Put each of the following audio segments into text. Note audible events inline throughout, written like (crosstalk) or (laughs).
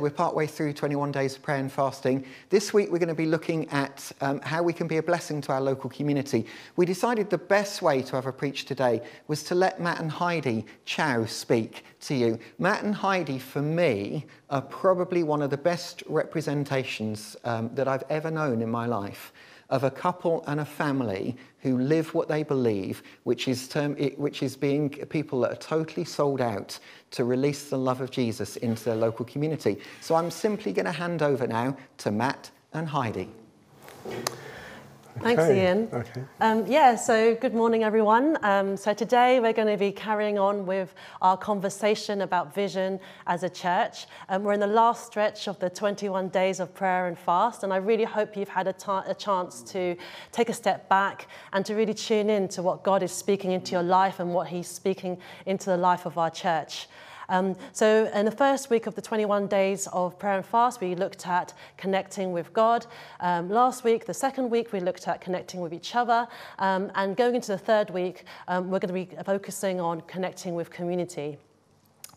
We're partway through 21 days of prayer and fasting. This week, we're going to be looking at um, how we can be a blessing to our local community. We decided the best way to have a preach today was to let Matt and Heidi Chow speak to you. Matt and Heidi, for me, are probably one of the best representations um, that I've ever known in my life of a couple and a family who live what they believe, which is, term, which is being people that are totally sold out to release the love of Jesus into their local community. So I'm simply going to hand over now to Matt and Heidi. Thanks, okay. Ian. Okay. Um, yeah, so good morning, everyone. Um, so today we're going to be carrying on with our conversation about vision as a church. Um, we're in the last stretch of the 21 days of prayer and fast, and I really hope you've had a, a chance to take a step back and to really tune in to what God is speaking into your life and what He's speaking into the life of our church. Um, so in the first week of the 21 days of prayer and fast, we looked at connecting with God. Um, last week, the second week, we looked at connecting with each other. Um, and going into the third week, um, we're going to be focusing on connecting with community.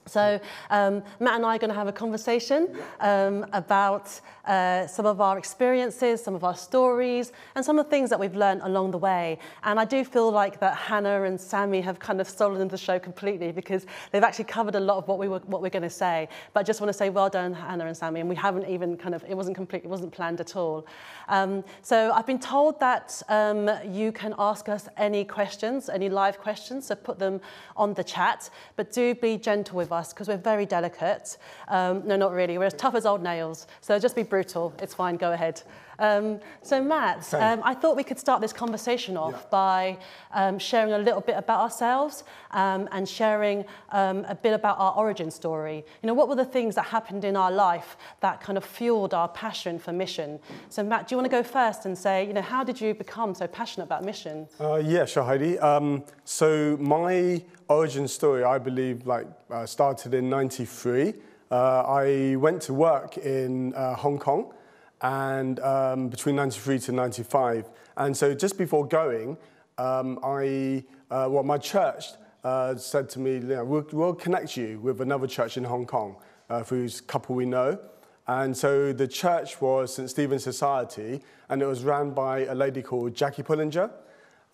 So um, Matt and I are going to have a conversation um, about uh, some of our experiences, some of our stories, and some of the things that we've learned along the way. And I do feel like that Hannah and Sammy have kind of stolen the show completely because they've actually covered a lot of what we were what we're going to say. But I just want to say well done, Hannah and Sammy. And we haven't even kind of it wasn't complete, it wasn't planned at all. Um, so I've been told that um, you can ask us any questions, any live questions. So put them on the chat, but do be gentle with us us because we're very delicate. Um, no, not really. We're as tough as old nails. So just be brutal. It's fine. Go ahead. Um, so Matt, um, I thought we could start this conversation off yeah. by um, sharing a little bit about ourselves um, and sharing um, a bit about our origin story. You know, what were the things that happened in our life that kind of fueled our passion for mission? So Matt, do you want to go first and say, you know, how did you become so passionate about mission? Uh, yeah, sure, Heidi. Um, so my origin story, I believe, like uh, started in '93. Uh, I went to work in uh, Hong Kong and um, between 93 to 95. And so just before going, um, I, uh, well, my church uh, said to me, you know, we'll, we'll, connect you with another church in Hong Kong, uh, whose couple we know. And so the church was St. Stephen's Society, and it was run by a lady called Jackie Pullinger.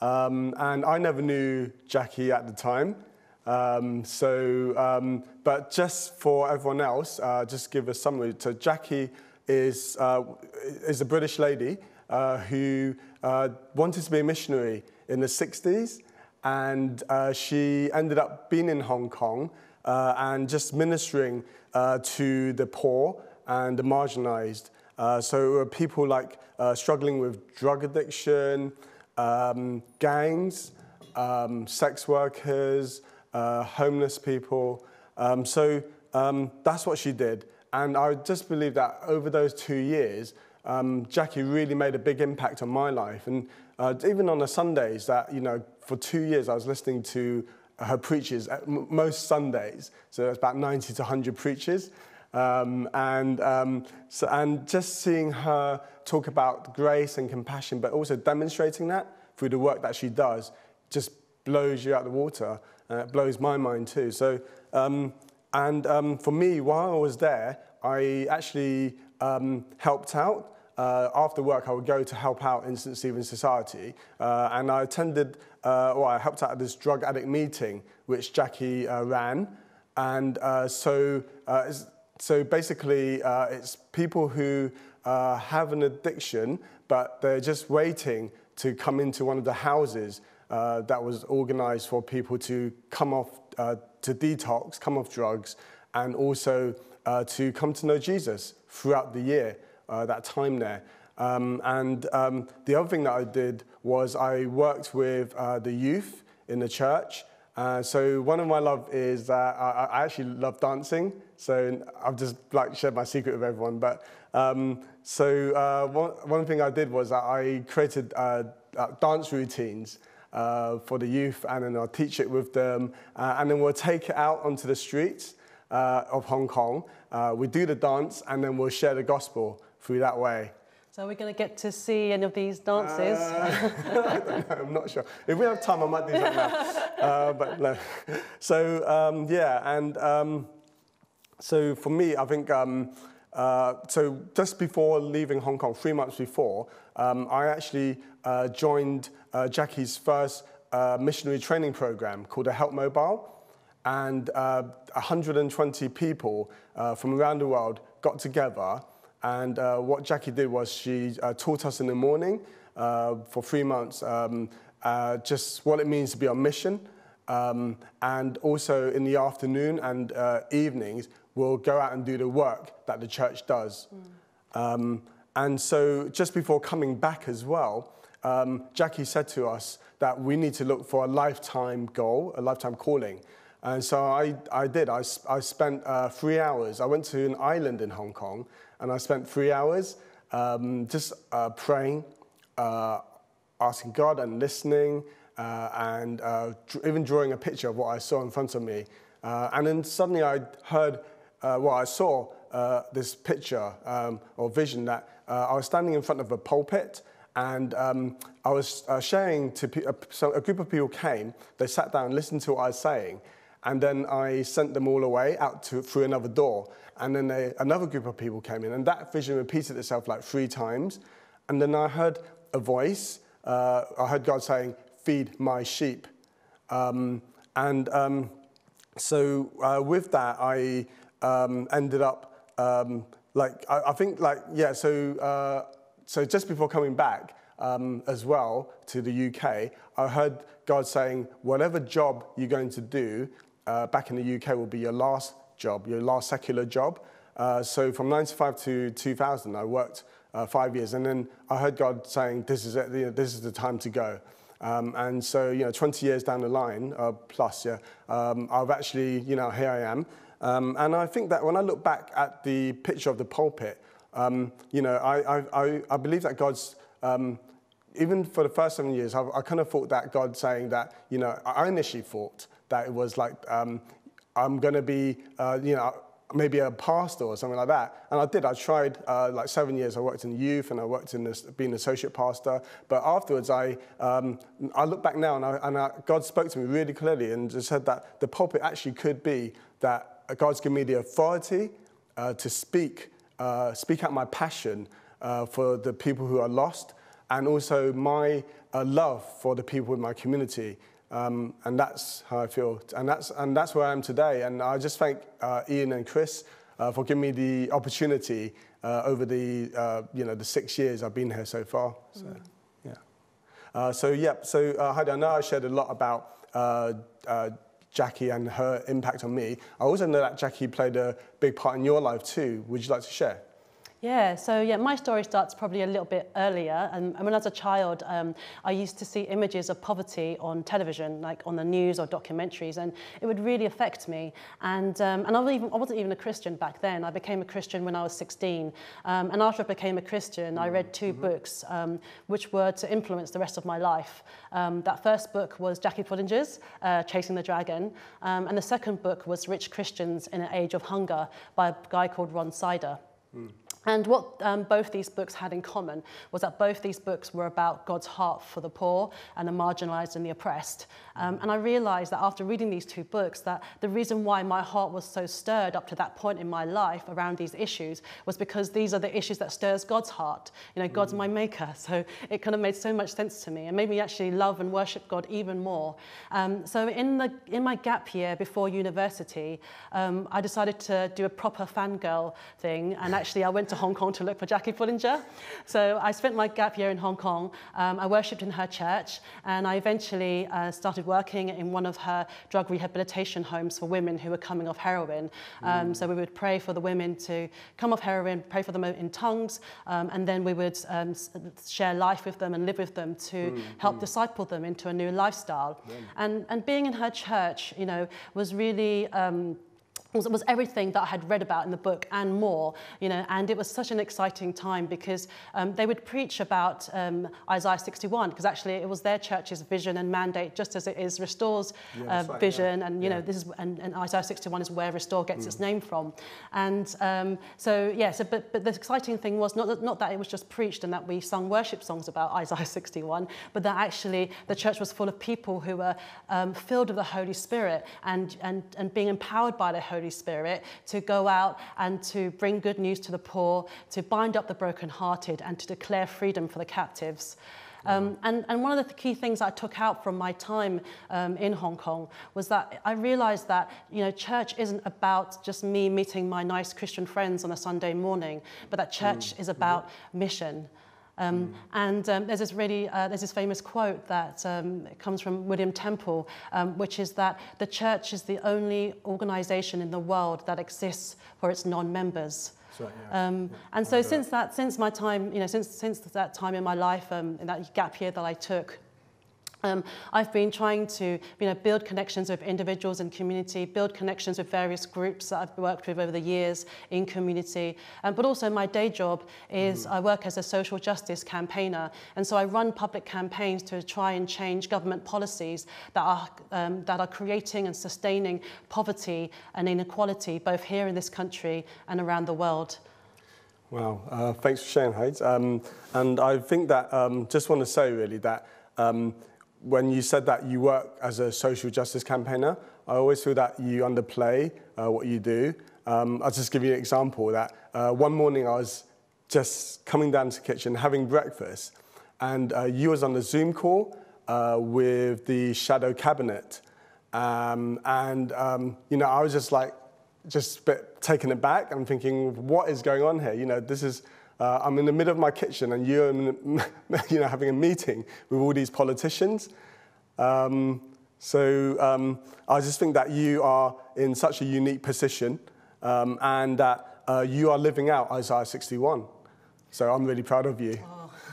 Um, and I never knew Jackie at the time. Um, so, um, but just for everyone else, uh, just give a summary. So Jackie is, uh, is a British lady uh, who uh, wanted to be a missionary in the 60s, and uh, she ended up being in Hong Kong uh, and just ministering uh, to the poor and the marginalized. so people like struggling with drug addiction, um, gangs, um, sex workers, homeless people. Um, so um, that's what she did. And I just believe that over those two years, um, Jackie really made a big impact on my life. And uh, even on the Sundays, that, you know, for two years I was listening to her preachers at most Sundays. So it's about 90 to 100 preachers. Um, and, um, so, and just seeing her talk about grace and compassion, but also demonstrating that through the work that she does, just blows you out the water. And it blows my mind too. So, um, and um, for me, while I was there, I actually um, helped out. Uh, after work, I would go to help out in St. Stephen's Society, uh, and I attended, uh, or I helped out at this drug addict meeting, which Jackie uh, ran. And uh, so, uh, so basically, it's people who have an addiction, but they're just waiting to come into one of the houses that was organized for people to come off, to detox, come off drugs, and also uh, to come to know Jesus throughout the year, uh, that time there. Um, and um, the other thing that I did was I worked with uh, the youth in the church. Uh, so one of my love is that I, I, actually love dancing. So I've just like shared my secret with everyone. But um, so uh, one, one thing I did was I created uh, dance routines uh, for the youth, and then I'll teach it with them, uh, and then we'll take it out onto the streets uh, of Hong Kong. Uh, we do the dance and then we'll share the gospel through that way. So we're going to get to see any of these dances? Uh, (laughs) I am not sure. If we have time, I might do that (laughs) now. Uh, but no. So, um, yeah, and um, so for me, I think um, uh, so just before leaving Hong Kong, three months before, um, I actually uh, joined uh, Jackie's first uh, missionary training program called a Help Mobile. And 120 uh, people uh, from around the world got together. And what Jackie did was she taught us in the morning for three months um, just what it means to be on mission. Um, and also in the afternoon and evenings, we'll go out and do the work that the church does. Mm. Um, and so just before coming back as well, um, Jackie said to us that we need to look for a lifetime goal, a lifetime calling. And so I, I did. I, I spent uh, three hours. I went to an island in Hong Kong and I spent three hours um, just uh, praying, uh, asking God and listening, uh, and uh, even drawing a picture of what I saw in front of me. Uh, and then suddenly I heard well, I saw this picture um, or vision that I was standing in front of a pulpit and um, I was uh, sharing to pe- so a group of people came, they sat down and listened to what I was saying, and then I sent them all away out to, through another door. And then they, another group of people came in, and that vision repeated itself like three times. And then I heard a voice, uh, I heard God saying, Feed my sheep. Um, and um, so uh, with that, I um, ended up um, like I, I, think like yeah. So uh, so just before coming back um, as well to the UK, I heard God saying, whatever job you're going to do uh, back in the UK will be your last job, your last secular job. Uh, so from 95 to 2000, I worked uh, five years, and then I heard God saying, "This is it. This is the time to go." Um, and so, you know, 20 years down the line, uh, plus, yeah, um, I've actually, you know, here I am. Um, and I think that when I look back at the picture of the pulpit, um, you know, I, I, I, believe that God's, um, even for the first seven years, I, I, kind of thought that God saying that, you know, I initially thought that it was like, um, I'm going to be, uh, you know, maybe a pastor or something like that. And I did. I tried uh, like seven years. I worked in youth and I worked in this, being an associate pastor. But afterwards, I, um, I look back now and, I, and I, God spoke to me really clearly and just said that the pulpit actually could be that God's given me the authority uh, to speak, uh, speak out my passion uh, for the people who are lost, and also my uh, love for the people in my community. Um, and that's how I feel, and that's and that's where I am today. And I just thank uh, Ian and Chris uh, for giving me the opportunity over the you know the six years I've been here so far. So, mm. yeah. so yeah. So Heidi, I know I shared a lot about Jackie and her impact on me. I also know that Jackie played a big part in your life too. Would you like to share? Yeah, so yeah, my story starts probably a little bit earlier. And, and when I was a child, um, I used to see images of poverty on television, like on the news or documentaries, and it would really affect me. And, um, and I, wasn't even, I wasn't even a Christian back then. I became a Christian when I was 16. Um, and after I became a Christian, I read 2 mm-hmm. books um, which were to influence the rest of my life. Um, that first book was Jackie Pullinger's uh, Chasing the Dragon. Um, and the second book was Rich Christians in an Age of Hunger by a guy called Ron Sider. Mm. And what um, both these books had in common was that both these books were about God's heart for the poor and the marginalized and the oppressed. Um, and I realized that after reading these two books, that the reason why my heart was so stirred up to that point in my life around these issues was because these are the issues that stirs God's heart. You know, God's mm. my maker. (laughs) So it kind of made so much sense to me and made me actually love and worship God even more. Um, so in, the, in my gap year before university, um, I decided to do a proper fangirl thing. And (laughs) actually, I went to Hong Kong to look for Jackie Pullinger. So I spent my gap year in Hong Kong. Um, I worshipped in her church. And I eventually uh, started working in one of her drug rehabilitation homes for women who were coming off heroin. Um, mm. So we would pray for the women to come off heroin, pray for them in tongues, um, and then we would um, share life with them and live with them to mm. help mm. disciple them into a new lifestyle. And, and being in her church, you know, was really... Um, was, was everything that I had read about in the book and more, you know, and it was such an exciting time because um, they would preach about um, Isaiah 61 because actually it was their church's vision and mandate just as it is Restore's yeah, uh, right, vision yeah. and, you yeah. know, this is, and, and, Isaiah 61 is where Restore gets mm. its name from. And um, so, yeah, so, but, but the exciting thing was not that, not that it was just preached and that we sung worship songs about (laughs) Isaiah 61, but that actually the church was full of people who were um, filled with the Holy Spirit and, and, and being empowered by the Holy Holy Spirit to go out and to bring good news to the poor, to bind up the brokenhearted, and to declare freedom for the captives. Um, and, and one of the key things I took out from my time um, in Hong Kong was that I realized that you know, church isn't about just me meeting my nice Christian friends on a Sunday morning, but that church mm. is about mm-hmm. mission. Um. And um, there's this really uh, there's this famous quote that um, comes from William Temple, um, which is that the church is the only organisation in the world that exists for its non-members. Yeah. um, and so since that, since my time, you know, since, since that time in my life, um, in that gap year that I took, um, I've been trying to you know, build connections with individuals and community, build connections with various groups that I've worked with over the years in community. Um, but also my day job is mm. I work as a social justice campaigner. And so I run public campaigns to try and change government policies that are, um, that are creating and sustaining poverty and inequality, both here in this country and around the world. Wow, uh, thanks for sharing, Heids. Um, and I think that, um, just want to say really that um, when you said that you work as a social justice campaigner, I always feel that you underplay uh, what you do. Um, I'll just give you an example that uh, one morning I was just coming down to the kitchen having breakfast and uh, you was on the Zoom call uh, with the shadow cabinet. Um, and, um, you know, I was just like, just a bit taken aback. I'm thinking, what is going on here? You know, this is, uh, I'm in the middle of my kitchen and you're (laughs) you know, having a meeting with all these politicians. Um, so um, I just think that you are in such a unique position um, and that uh, you are living out Isaiah 61. So I'm really proud of you.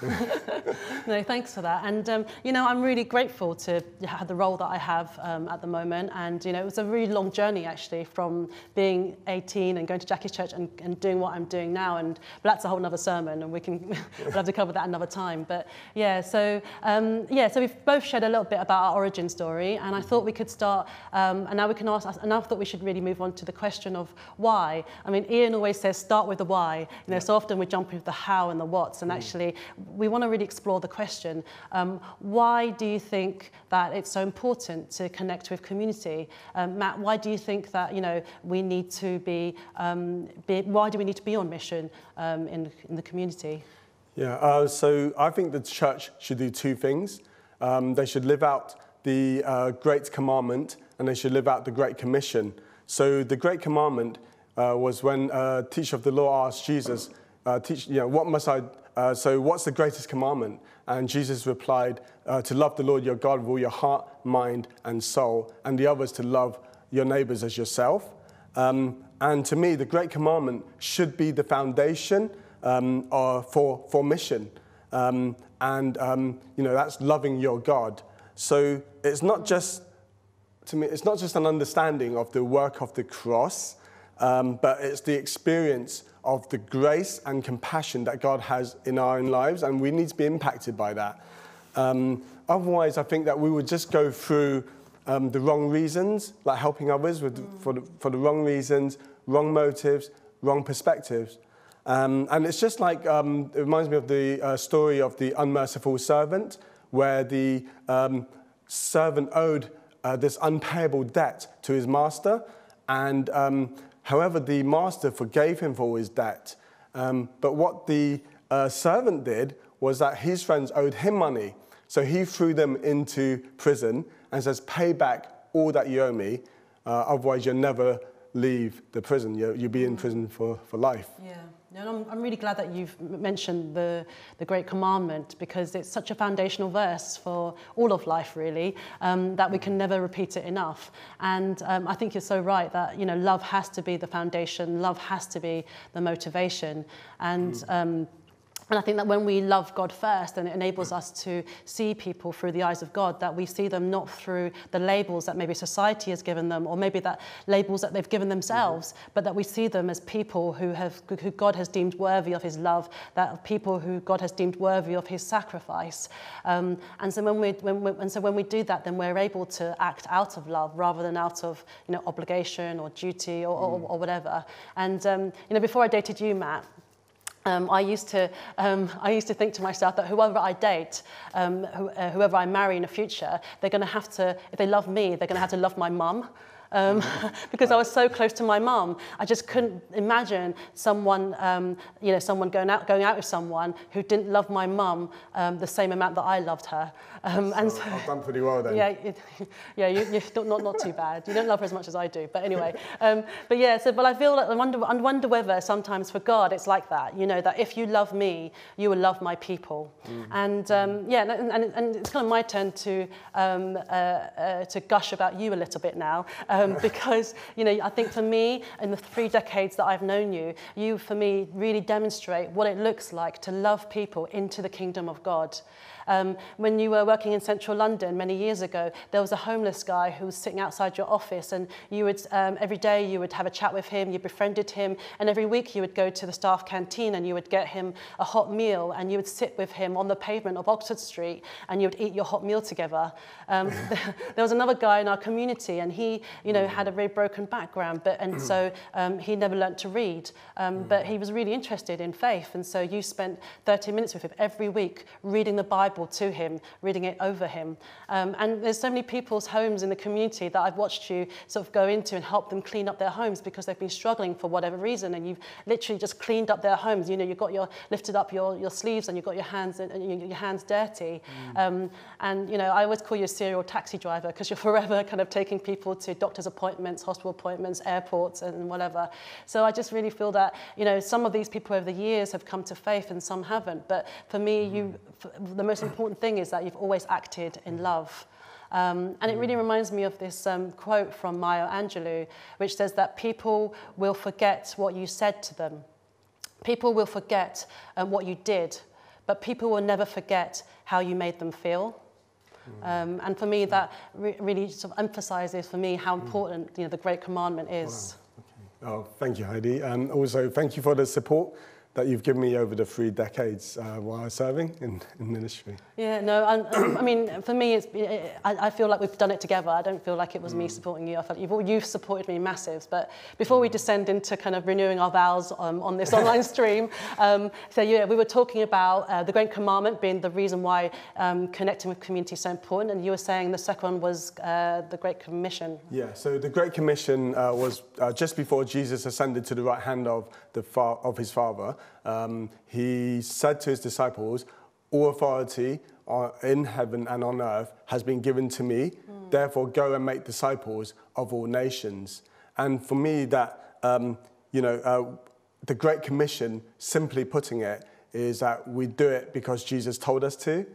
(laughs) No, thanks for that. And, um, you know, I'm really grateful to have the role that I have um, at the moment. And, you know, it was a really long journey, actually, from being 18 and going to Jackie's Church and, and doing what I'm doing now. And but that's a whole other sermon, and we can (laughs) we'll have to cover that another time. But, yeah, so, um, yeah, so we've both shared a little bit about our origin story. And I thought we could start, um, and now we can ask, and I thought we should really move on to the question of why. I mean, Ian always says, start with the why. You know, so often we jump into the how and the what's. And mm. actually, we want to really explore the question, um, why do you think that it's so important to connect with community? Um, Matt, why do you think that, you know, we need to be, um, be why do we need to be on mission um, in, in the community? Yeah, uh, so I think the church should do two things. Um, they should live out the uh, Great Commandment and they should live out the Great Commission. So the Great Commandment uh, was when uh, teacher of the law asked Jesus, uh, teach, you know, what must I uh, so, what's the greatest commandment? And Jesus replied, uh, To love the Lord your God with all your heart, mind, and soul, and the other is to love your neighbors as yourself. Um, and to me, the great commandment should be the foundation um, for, for mission. Um, and, um, you know, that's loving your God. So, it's not just, to me, it's not just an understanding of the work of the cross, um, but it's the experience of the grace and compassion that God has in our own lives, and we need to be impacted by that. Um, otherwise, I think that we would just go through um, the wrong reasons, like helping others with, mm. for, the, for the wrong reasons, wrong motives, wrong perspectives. Um, and it's just like, um, it reminds me of the uh, story of the unmerciful servant, where the um, servant owed uh, this unpayable debt to his master. And um, However, the master forgave him for his debt. Um, but what the uh, servant did was that his friends owed him money. So he threw them into prison and says, Pay back all that you owe me, uh, otherwise, you'll never leave the prison. You'll, you'll be in prison for, for life. Yeah. And I'm, I'm really glad that you've mentioned the, the Great Commandment because it's such a foundational verse for all of life, really, um, that we can never repeat it enough. And um, I think you're so right that, you know, love has to be the foundation, love has to be the motivation. And mm. um, and I think that when we love God first, then it enables us to see people through the eyes of God, that we see them not through the labels that maybe society has given them, or maybe that labels that they've given themselves, mm-hmm. but that we see them as people who have who God has deemed worthy of His love, that people who God has deemed worthy of His sacrifice. Um, and so when we, when we and so when we do that, then we're able to act out of love rather than out of you know obligation or duty or, mm. or, or whatever. And um, you know, before I dated you, Matt. Um, I, used to, um, I used to think to myself that whoever I date, um, who, uh, whoever I marry in the future, they're going to have to, if they love me, they're going to have to love my mum. Um, (laughs) because I was so close to my mum. I just couldn't imagine someone, um, you know, someone going out, going out with someone who didn't love my mum um, the same amount that I loved her. (laughs) Um, so and so, I've done pretty well then. Yeah, (laughs) it, yeah, you, are not, not too bad. You don't love her as much as I do, but anyway. Um, but yeah, so but I feel like I wonder, I wonder whether sometimes for God it's like that. You know that if you love me, you will love my people. Mm. And um, yeah, and, and, and, it's kind of my turn to um, uh, uh, to gush about you a little bit now, um, because you know I think for me in the three decades that I've known you, you for me really demonstrate what it looks like to love people into the kingdom of God. Um, when you were working in central London many years ago, there was a homeless guy who was sitting outside your office and you would, um, every day you would have a chat with him, you befriended him, and every week you would go to the staff canteen and you would get him a hot meal and you would sit with him on the pavement of Oxford Street and you would eat your hot meal together. Um, (laughs) there was another guy in our community and he, you know, had a very broken background, but, and so (clears throat) um, he never learnt to read, um, but he was really interested in faith. And so you spent 30 minutes with him every week reading the Bible Bible to him, reading it over him. Um, and there's so many people's homes in the community that I've watched you sort of go into and help them clean up their homes because they've been struggling for whatever reason. And you've literally just cleaned up their homes. You know, you've got your lifted up your, your sleeves and you've got your hands and your hands dirty. Mm. Um, and you know, I always call you a serial taxi driver because you're (laughs) forever kind of taking people to doctor's appointments, hospital appointments, airports, and whatever. So I just really feel that you know some of these people over the years have come to faith and some haven't. But for me, mm. you the most important thing is that you've always acted in love. Um, and it really reminds me of this um, quote from Maya Angelou, which says that people will forget what you said to them. People will forget um, what you did, but people will never forget how you made them feel. Um, and for me, that re really sort of emphasizes for me how important you know, the Great Commandment is. Wow. Okay. Oh, thank you, Heidi. And also, thank you for the support. That you've given me over the three decades uh, while I was serving in, in ministry. Yeah, no, I, I mean, for me, it's, it, I, I feel like we've done it together. I don't feel like it was mm. me supporting you. I felt you've, you've supported me massive. But before mm. we descend into kind of renewing our vows um, on this online (laughs) stream, um, so yeah, we were talking about uh, the Great Commandment being the reason why um, connecting with community is so important. And you were saying the second one was uh, the Great Commission. Yeah, so the Great Commission uh, was uh, just before Jesus ascended to the right hand of, the fa- of his Father um, he said to his disciples, All authority in heaven and on earth has been given to me. Mm. Therefore, go and make disciples of all nations. And for me, that, um, you know, uh, the Great Commission, simply putting it, is that we do it because Jesus told us to.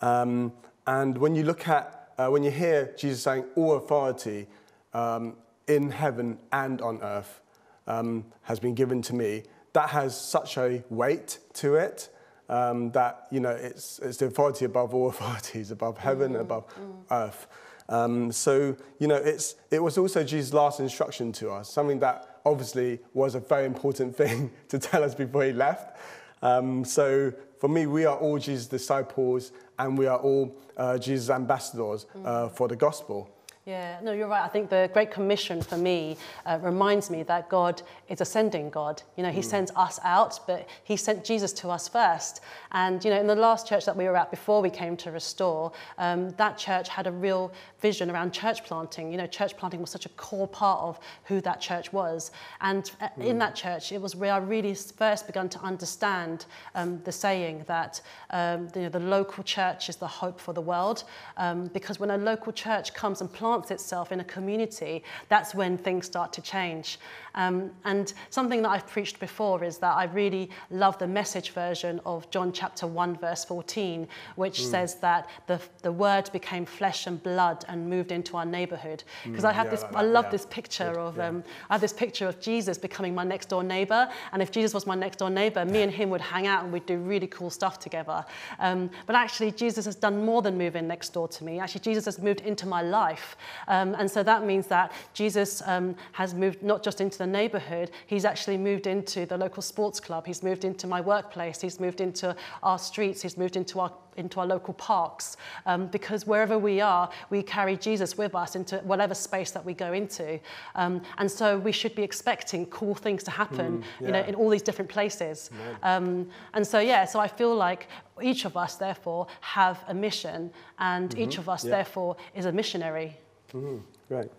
Um, and when you look at, uh, when you hear Jesus saying, All authority um, in heaven and on earth um, has been given to me, that has such a weight to it um, that you know it's, it's the authority above all (laughs) authorities, above heaven, mm. above mm. earth. Um, so you know it's it was also Jesus' last instruction to us, something that obviously was a very important (laughs) thing to tell us before he left. Um, so for me, we are all Jesus' disciples, and we are all uh, Jesus' ambassadors uh, mm. for the gospel. Yeah, no, you're right. I think the Great Commission for me uh, reminds me that God is a sending God. You know, He mm. sends us out, but He sent Jesus to us first. And, you know, in the last church that we were at before we came to Restore, um, that church had a real vision around church planting. You know, church planting was such a core part of who that church was. And mm. in that church, it was where I really first began to understand um, the saying that um, you know, the local church is the hope for the world. Um, because when a local church comes and plants itself in a community, that's when things start to change. Um, and something that I've preached before is that I really love the message version of John chapter 1, verse 14, which mm. says that the, the word became flesh and blood and moved into our neighborhood. Because mm, I have yeah, this, I love yeah. this picture of, yeah. um, I have this picture of Jesus becoming my next door neighbor. And if Jesus was my next door neighbor, me and him would hang out and we'd do really cool stuff together. Um, but actually, Jesus has done more than move in next door to me. Actually, Jesus has moved into my life. Um, and so that means that Jesus um, has moved not just into the neighborhood, he's actually moved into the local sports club, he's moved into my workplace, he's moved into our streets, he's moved into our into our local parks um, because wherever we are, we carry Jesus with us into whatever space that we go into. Um, and so we should be expecting cool things to happen, mm, yeah. you know, in all these different places. Um, and so, yeah, so I feel like each of us, therefore, have a mission and mm-hmm. each of us, yeah. therefore, is a missionary. Mm-hmm. Right.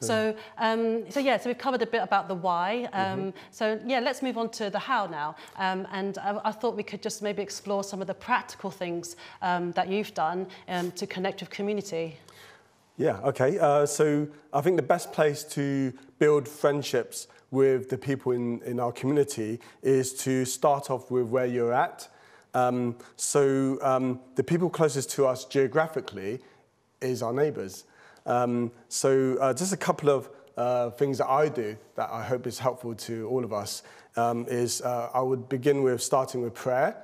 So, um, so yeah, so we've covered a bit about the why. Um, mm-hmm. So yeah, let's move on to the how now. Um, and I, I, thought we could just maybe explore some of the practical things um, that you've done um, to connect with community. Yeah, okay. Uh, so I think the best place to build friendships with the people in, in our community is to start off with where you're at. Um, so um, the people closest to us geographically is our neighbours. Um, so uh, just a couple of uh, things that I do that I hope is helpful to all of us um, is uh, I would begin with starting with prayer.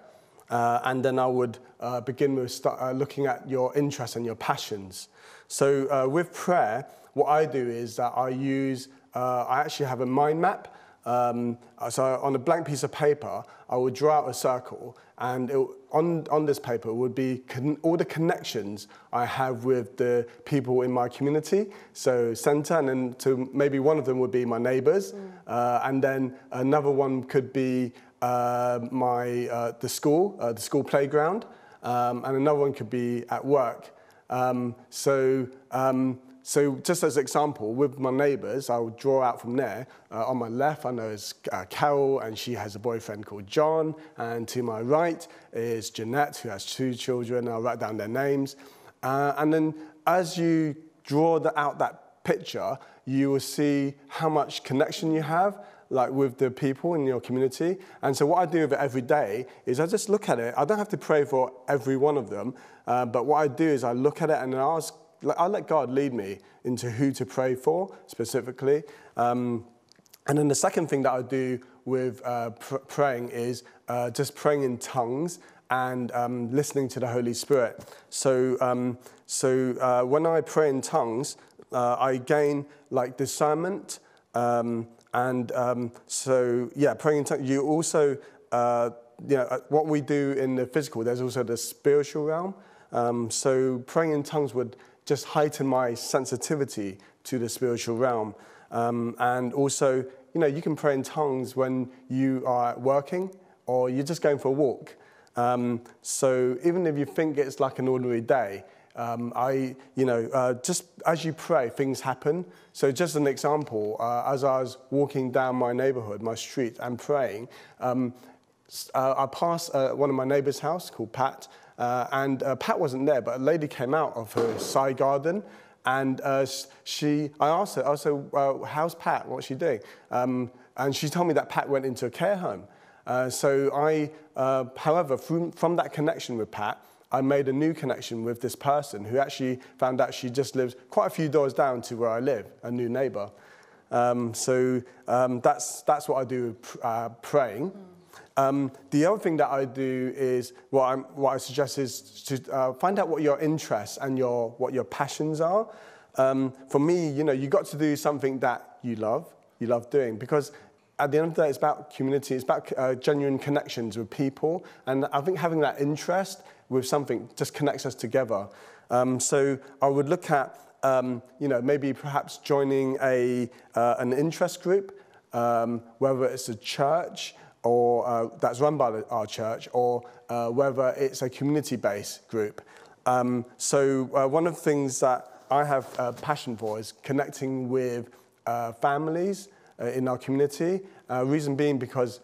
Uh, and then I would uh, begin with start, uh, looking at your interests and your passions. So with prayer, what I do is that I use, I actually have a mind map. Um, so on a blank piece of paper, I would draw out a circle, and it, on, on this paper would be all the connections I have with the people in my community. So center, and then to maybe one of them would be my neighbors, mm. uh, and then another one could be uh, my uh, the school, uh, the school playground, um, and another one could be at work. Um, so, um, so just as an example, with my neighbours, I would draw out from there. Uh, on my left, I know is uh, Carol, and she has a boyfriend called John. And to my right is Jeanette, who has two children. I'll write down their names. Uh, and then as you draw the, out that picture, you will see how much connection you have like with the people in your community. And so what I do with it every day is I just look at it. I don't have to pray for every one of them, uh, but what I do is I look at it and I ask, I let God lead me into who to pray for specifically. Um, and then the second thing that I do with uh, pr- praying is uh, just praying in tongues and um, listening to the Holy Spirit. So, um, so uh, when I pray in tongues, uh, I gain like discernment. Um, and um, so, yeah, praying in tongues. You also, uh, you know, uh, what we do in the physical, there's also the spiritual realm. Um, so praying in tongues would just heighten my sensitivity to the spiritual realm. Um, and also, you know, you can pray in tongues when you are working or you're just going for a walk. Um, so even if you think it's like an ordinary day, um, I, you know, uh, just as you pray, things happen. So just an example, uh, as I was walking down my neighborhood, my street, and praying, um, uh, I passed uh, one of my neighbor's house called Pat, and uh, Pat wasn't there, but a lady came out of her side garden, and she, I asked her, I said, well, how's Pat? What's she doing? Um, and she told me that Pat went into a care home. so I, however, from, from that connection with Pat, I made a new connection with this person who actually found out she just lives quite a few doors down to where I live, a new neighbor. Um, so um, that's, that's what I do uh, praying. Um, the other thing that I do is what, I'm, what I suggest is to uh, find out what your interests and your, what your passions are. Um, for me, you know, you got to do something that you love, you love doing, because at the end of the day, it's about community, it's about uh, genuine connections with people. And I think having that interest with something just connects us together. Um, so I would look at, um, you know, maybe perhaps joining a, uh, an interest group, um, whether it's a church or uh, that's run by our church, or uh, whether it's a community-based group. Um, so uh, one of the things that I have a passion for is connecting with uh, families uh, in our community. reason being because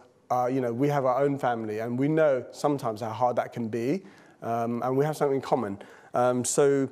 you know we have our own family, and we know sometimes how hard that can be um, and we have something in common. Um, so,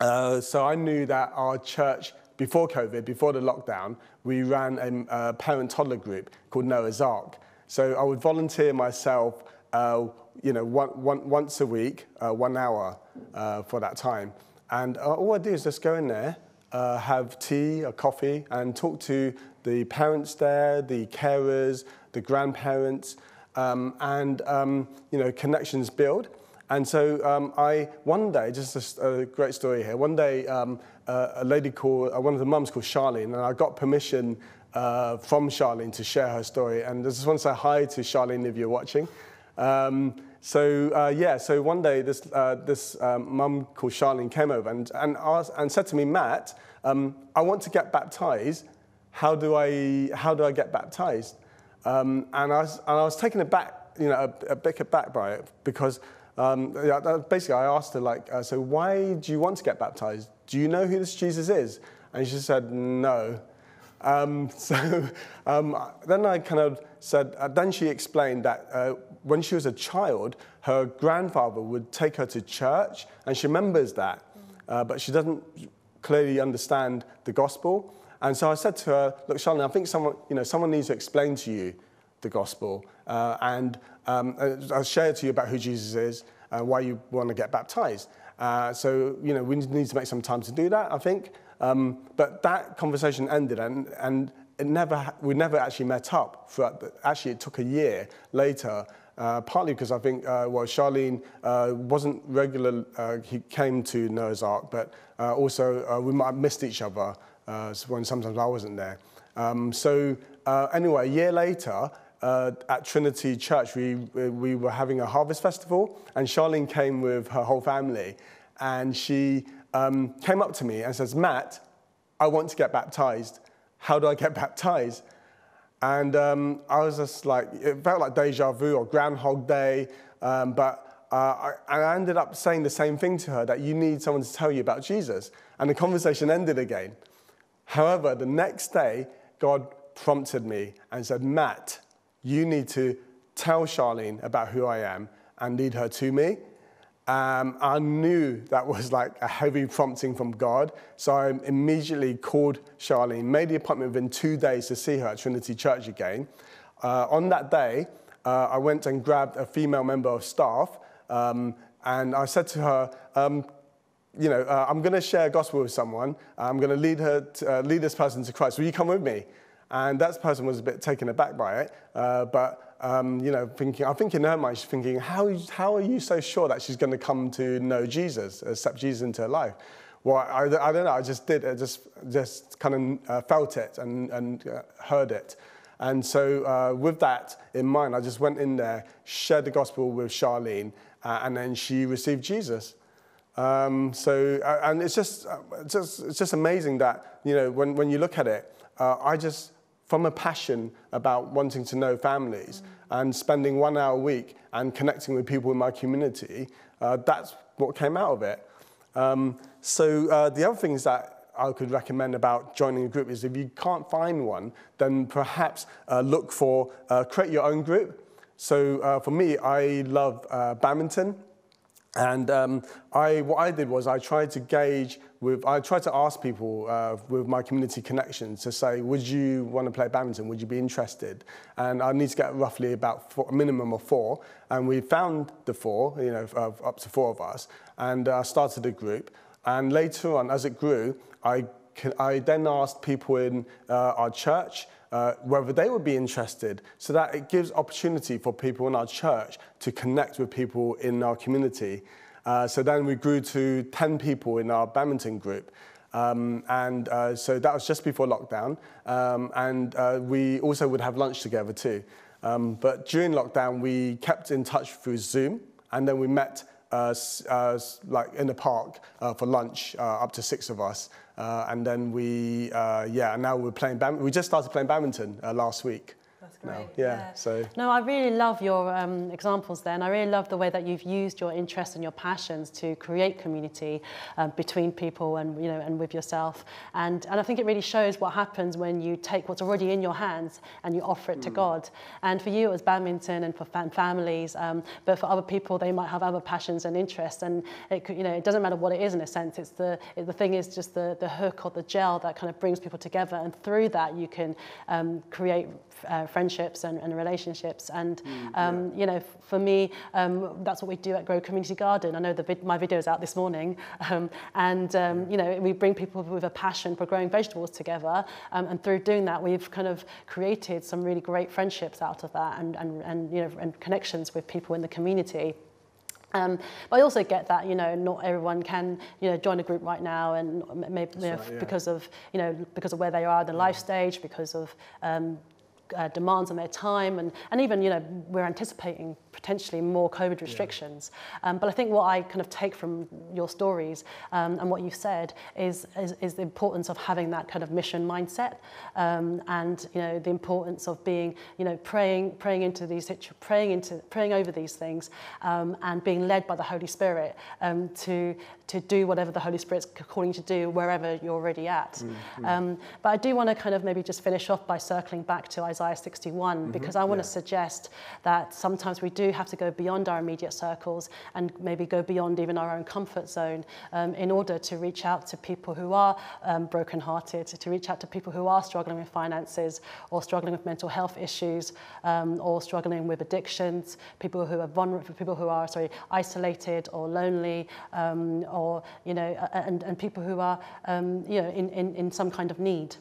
uh, so I knew that our church, before COVID, before the lockdown, we ran a, a parent toddler group called Noah's Ark. So I would volunteer myself, uh, you know, one, one, once a week, uh, one hour uh, for that time. And uh, all I do is just go in there, uh, have tea or coffee, and talk to the parents there, the carers, the grandparents, um, and um, you know, connections build. And so um, I, one day, just a, a, great story here, one day um, uh, a lady called, uh, one of the mums called Charlene, and I got permission uh, from Charlene to share her story. And I just want to say hi to Charlene if you're watching. Um, so uh, yeah, so one day this, uh, this um, mum called Charlene came over and, and, asked, and said to me, Matt, um, I want to get baptized. How do I, how do I get baptized? Um, and, I was, and I was taken aback, you know, a, a bit aback by it because um, basically, I asked her, like, uh, so why do you want to get baptized? Do you know who this Jesus is? And she said, no. Um, (laughs) so um, then I kind of said, uh, then she explained that uh, when she was a child, her grandfather would take her to church, and she remembers that, uh, but she doesn't clearly understand the gospel. And so I said to her, look, Charlene, I think someone, you know, someone needs to explain to you the gospel. Uh, and um, I'll share to you about who Jesus is and why you want to get baptized. Uh, so, you know, we need to make some time to do that, I think. Um, but that conversation ended, and, and it never, we never actually met up. For, actually, it took a year later, uh, partly because I think, uh, well, Charlene uh, wasn't regular, uh, he came to Noah's Ark, but uh, also uh, we might have missed each other when sometimes I wasn't there. Um, so anyway, a year later, at Trinity Church, we, we were having a harvest festival, and Charlene came with her whole family, and she um, came up to me and says, Matt, I want to get baptized. How do I get (laughs) baptized? And um, I was just like, it felt like deja vu or Groundhog Day. Um, but uh, I, I, ended up saying the same thing to her that you need someone to tell you about Jesus. And the conversation ended again. However, the next day, God prompted me and said, Matt, you need to tell Charlene about who I am and lead her to me. Um, I knew that was like a heavy prompting from God. So I immediately called Charlene, made the appointment within two days to see her at Trinity Church again. Uh, on that day, uh, I went and grabbed a female member of staff, um, and I said to her, um, you know, uh, I'm going to share gospel with someone. I'm going to lead her, to, uh, lead this person to Christ. Will you come with me? And that person was a bit taken aback by it, uh, but um, you know, thinking, I think in her mind, she's thinking, how, how are you so sure that she's going to come to know Jesus, accept Jesus into her life? Well, I, I don't know, I just did, I just, just kind of uh, felt it and, and uh, heard it. And so, uh, with that in mind, I just went in there, shared the gospel with Charlene, uh, and then she received Jesus. Um, so, uh, and it's just, uh, just, it's just amazing that, you know, when, when you look at it, I just from a passion about wanting to know families mm. and spending one hour a week and connecting with people in my community, uh, that's what came out of it. Um, so uh, the other things that I could recommend about joining a group is if you can't find one, then perhaps uh, look for, uh, create your own group. So uh, for me, I love uh, badminton. And um, I, what I did was I tried to gauge with, I tried to ask people uh, with my community connections to say, would you want to play badminton? Would you be interested? And I need to get roughly about four, a minimum of four. And we found the four, you know, up to four of us. And I uh, started a group. And later on, as it grew, I, I then asked people in uh, our church uh, whether they would be interested so that it gives opportunity for people in our church to connect with people in our community. Uh, so then we grew to 10 people in our badminton group. Um, and uh, so that was just before lockdown. Um, and uh, we also would have lunch together too. Um, but during lockdown, we kept in touch through Zoom. And then we met like in the park uh, for lunch, uh, up to six of us. Uh, and then we, uh, yeah, now we're playing, bam- we just started playing badminton last week. No. Yeah, yeah, So. No, I really love your um, examples there, and I really love the way that you've used your interests and your passions to create community um, between people and you know and with yourself. And and I think it really shows what happens when you take what's already in your hands and you offer it mm. to God. And for you, it was badminton, and for fam- families. Um, but for other people, they might have other passions and interests, and it could, you know it doesn't matter what it is in a sense. It's the it, the thing is just the the hook or the gel that kind of brings people together, and through that you can um, create uh, friendships and, and relationships. And, mm, um, yeah. you know, for me, um, that's what we do at Grow Community Garden. I know the vid- my video is out this morning. Um, and, um, you know, we bring people with a passion for growing vegetables together. Um, and through doing that, we've kind of created some really great friendships out of that and, and, and, you know, and connections with people in the community. Um, but I also get that, you know, not everyone can, you know, join a group right now and maybe you know, right, yeah. because of, you know, because of where they are in the life stage, because of, um, uh, demands on their time, and, and even you know we're anticipating potentially more COVID restrictions. Yeah. Um, but I think what I kind of take from your stories um, and what you've said is, is, is the importance of having that kind of mission mindset, um, and you know the importance of being you know praying praying into these praying into praying over these things, um, and being led by the Holy Spirit um, to to do whatever the Holy Spirit's calling you to do wherever you're already at. Mm-hmm. Um, but I do want to kind of maybe just finish off by circling back to Isaiah 61 mm-hmm. because I want yeah. to suggest that sometimes we do have to go beyond our immediate circles and maybe go beyond even our own comfort zone um, in order to reach out to people who are um, brokenhearted, to reach out to people who are struggling with finances or struggling with mental health issues um, or struggling with addictions, people who are vulnerable, people who are sorry, isolated or lonely um, or, you know, and, and people who are, um, you know, in, in, in some kind of need.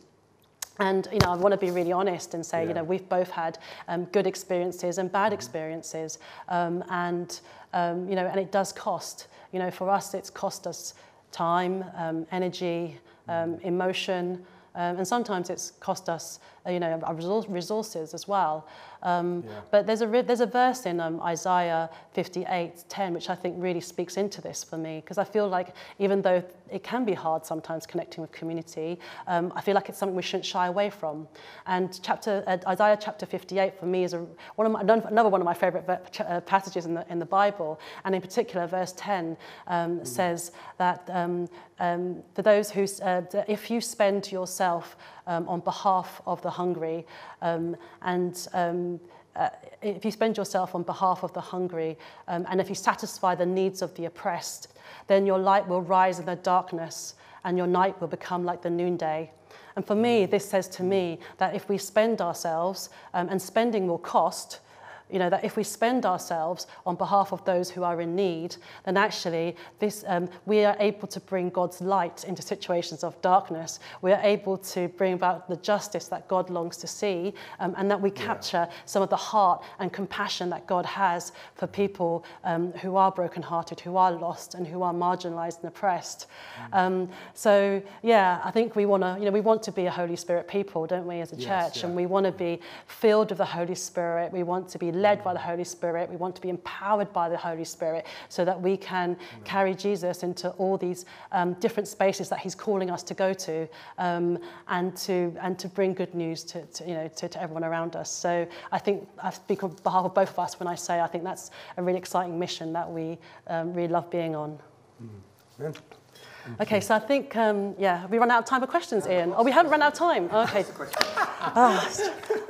And you know, I want to be really honest and say, yeah. you know, we've both had um, good experiences and bad mm-hmm. experiences, um, and um, you know, and it does cost. You know, for us, it's cost us time, um, energy, um, mm-hmm. emotion, um, and sometimes it's cost us, you know, our resources as well. Um, yeah. But there's a, there's a verse in um, Isaiah 58, 10, which I think really speaks into this for me, because I feel like even though it can be hard sometimes connecting with community, um, I feel like it's something we shouldn't shy away from. And chapter, uh, Isaiah chapter 58 for me is a, one of my, another one of my favorite uh, passages in the, in the Bible. And in particular, verse 10 um, mm. says that um, um, for those who, uh, if you spend yourself um, on behalf of the hungry. Um, and um, uh, if you spend yourself on behalf of the hungry, um, and if you satisfy the needs of the oppressed, then your light will rise in the darkness, and your night will become like the noonday. And for me, this says to me that if we spend ourselves, um, and spending will cost, you know, that if we spend ourselves on behalf of those who are in need, then actually this, um, we are able to bring God's light into situations of darkness. We are able to bring about the justice that God longs to see, um, and that we capture yeah. some of the heart and compassion that God has for people um, who are brokenhearted, who are lost, and who are marginalized and oppressed. Mm. Um, so, yeah, I think we want to, you know, we want to be a Holy Spirit people, don't we, as a yes, church? Yeah. And we want to be filled with the Holy Spirit. We want to be led by the Holy Spirit. We want to be empowered by the Holy Spirit so that we can Amen. carry Jesus into all these um, different spaces that He's calling us to go to um, and to and to bring good news to, to you know to, to, everyone around us. So I think I speak on behalf of both of us when I say I think that's a really exciting mission that we um, really love being on. Mm. Okay, so I think, um, yeah, have we run out of time for questions, Ian? Oh, we haven't run out of time. Okay. oh. (laughs)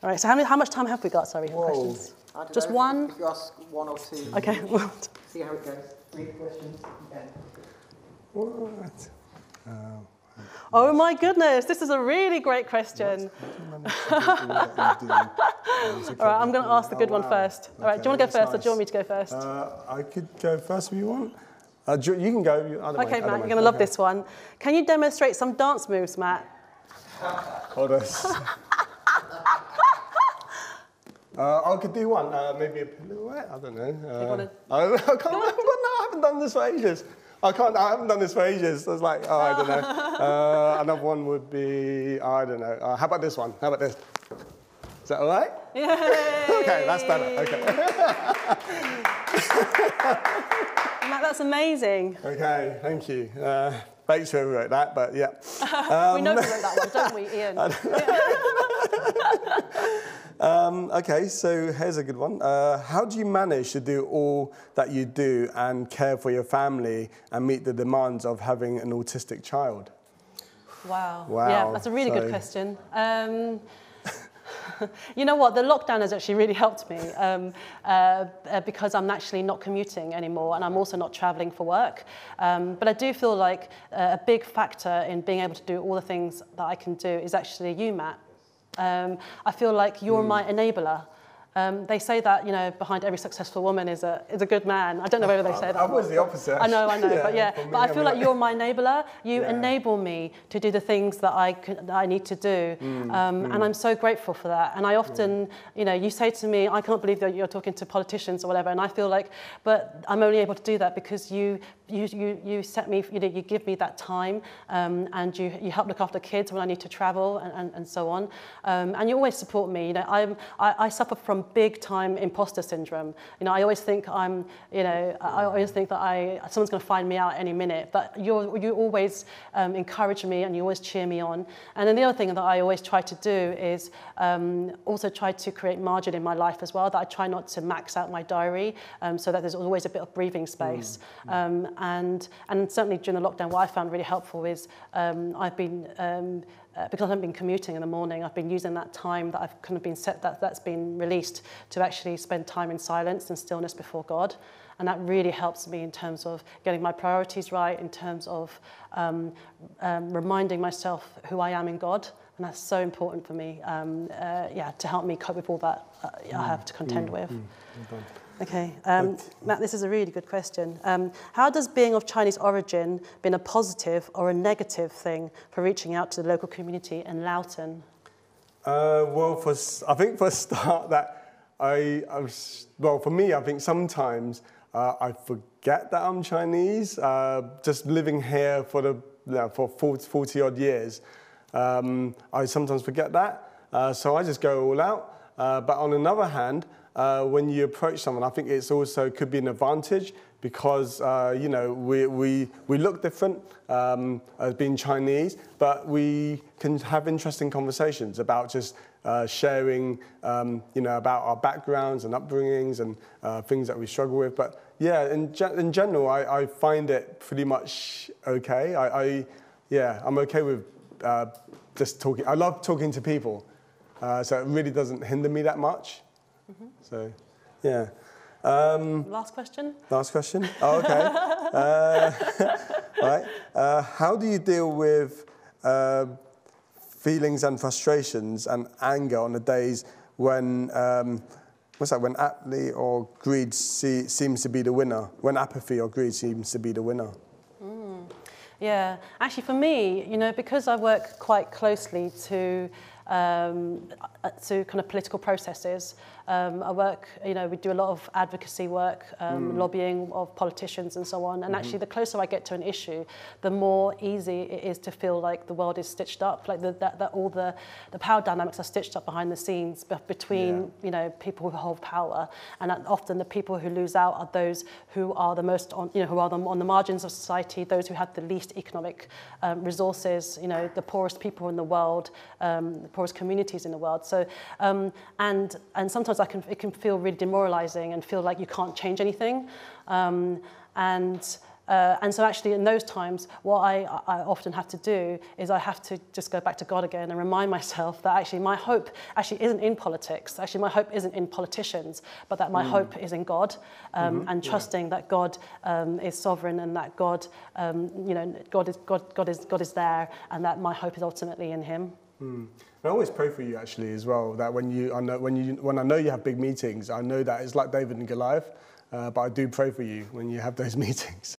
All right, so how, many, how much time have we got, sorry, for questions? Just know, one? If you ask one or two. Okay. (laughs) see how it goes. Three questions. Okay. What? Uh, oh my goodness, this is a really great question. (laughs) All right, I'm going to ask the good oh, wow. one first. All right, okay, do you want to go first nice. or do you want me to go first? Uh, I could go first if you want. Uh, you, you, can go. Either okay, way, Matt, you're going to love this one. Can you demonstrate some dance moves, Matt? Hold on. (laughs) Uh, I could do one, uh, maybe a pirouette. I don't know. Uh, I, (laughs) I, can't remember. No, I haven't done this for ages. I can't. I haven't done this for ages. I was like, oh, I don't know. (laughs) Uh, another one would be, I don't know. Uh, how about this one? How about this? Is that all right? (laughs) Okay, that's better. Okay. Matt, that's amazing. Okay, thank you. Uh, thanks whoever wrote that, but yeah. Um, we know who wrote that one, don't we, Ian? Um, okay, so here's a good one. Uh, how do you manage to do all that you do and care for your family and meet the demands of having an autistic child? Wow. Wow. Yeah, that's a really so... good question. Um, (laughs) you know what? The lockdown has actually really helped me um, uh, uh, because I'm actually not commuting anymore and I'm also not traveling for work. Um, but I do feel like uh, a big factor in being able to do all the things that I can do is actually you, Matt. Um, I feel like you're mm. my enabler. Um, they say that you know behind every successful woman is a is a good man. I don't know whether they say (laughs) that. I was the opposite. I know, I know, Yeah, but yeah, (laughs) me, but I feel like like- you're my enabler. You Yeah. enable me to do the things that I could, that I need to do, Mm, um, and I'm so grateful for that. And I often, you know, you say to me, I can't believe that you're talking to politicians or whatever, and I feel like, but I'm only able to do that because you you you, you set me, you know, you give me that time, um, and you you help look after kids when I need to travel and, and, and so on, um, and you always support me. You know, I'm I, I suffer from big time imposter syndrome. You know, I always think I'm, you know, I always think that I someone's going to find me out any minute. But you're, you always um, encourage me and you always cheer me on. And then the other thing that I always try to do is um, also try to create margin in my life as well. That I try not to max out my diary, um, so that there's always a bit of breathing space. Um, and and certainly during the lockdown, what I found really helpful is um, I've been um, uh, because I haven't been commuting in the morning, I've been using that time that I've kind of been set that that's been released to actually spend time in silence and stillness before God. And that really helps me in terms of getting my priorities right, in terms of um, um, reminding myself who I am in God. And that's so important for me, um, uh, yeah, to help me cope with all that uh, I have to contend with. Okay, um, Matt, this is a really good question. Um, how does being of Chinese origin been a positive or a negative thing for reaching out to the local community in Loughton? Uh, well, for I think for a start that I, I was, well for me I think sometimes uh, I forget that I'm Chinese. Uh, just living here for the you know, for 40, 40 odd years, um, I sometimes forget that. Uh, so I just go all out. Uh, but on another hand, uh, when you approach someone, I think it's also could be an advantage because uh, you know we, we, we look different um, as being Chinese, but we can have interesting conversations about just uh, sharing um, you know about our backgrounds and upbringings and uh, things that we struggle with. But yeah, in, ge- in general, I, I find it pretty much okay. I, I yeah, I'm okay with uh, just talking. I love talking to people, uh, so it really doesn't hinder me that much. So yeah. Um, Last question. Last question. Oh, okay. (laughs) uh, (laughs) right. Uh, how do you deal with uh, feelings and frustrations and anger on the days when um, what's that? When apathy or greed see, seems to be the winner. When apathy or greed seems to be the winner. Yeah, actually, for me, you know, because I work quite closely to um, to kind of political processes. Um, I work, you know, we do a lot of advocacy work, um, lobbying of politicians and so on. And actually, the closer I get to an issue, the more easy it is to feel like the world is stitched up, like the, that, that all the, the power dynamics are stitched up behind the scenes be- between, Yeah. you know, people who hold power. And often the people who lose out are those who are the most, on, you know, who are the, on the margins of society, those who have the least economic um, resources, you know, the poorest people in the world, um, the poorest communities in the world. So, um, and, and sometimes I can, it can feel really demoralizing and feel like you can't change anything. Um, and, uh, and so actually in those times, what I, I often have to do is I have to just go back to God again and remind myself that actually my hope actually isn't in politics. Actually, my hope isn't in politicians, but that my hope is in God um, and trusting that God um, is sovereign and that God, um, you know, God is, God, God, is, God is there and that my hope is ultimately in him. I always pray for you actually as well. That when you, I know, when you, when I know you have big meetings, I know that it's like David and Goliath. Uh, but I do pray for you when you have those (laughs) meetings.